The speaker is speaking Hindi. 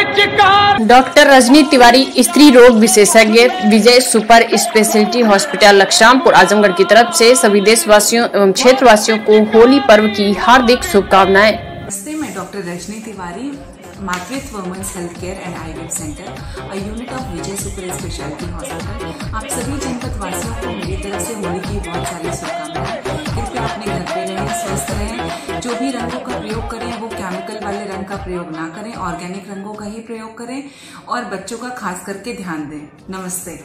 डॉक्टर रजनी तिवारी, स्त्री रोग विशेषज्ञ, Vijay super speciality hospital Lakshrampur Azamgarh की तरफ़ से सभी देशवासियों एवं क्षेत्रवासियों को होली पर्व की हार्दिक शुभकामनाएँ। नमस्ते, मैं doctor Rajni Tiwari, Matritva women's health care and eye centre a unit of Vijay super speciality hospital आप सभी जनपद वासियों को मेरी तरफ़ से होली की बहुत सारी शुभकामनाएँ। स्वस्थ रहें जो भी रंगों का प्रयोग करें, वो केमिकल वाले रंग का प्रयोग ना करें ऑर्गेनिक रंगों का ही प्रयोग करें और बच्चों का खास करके ध्यान दें। नमस्ते।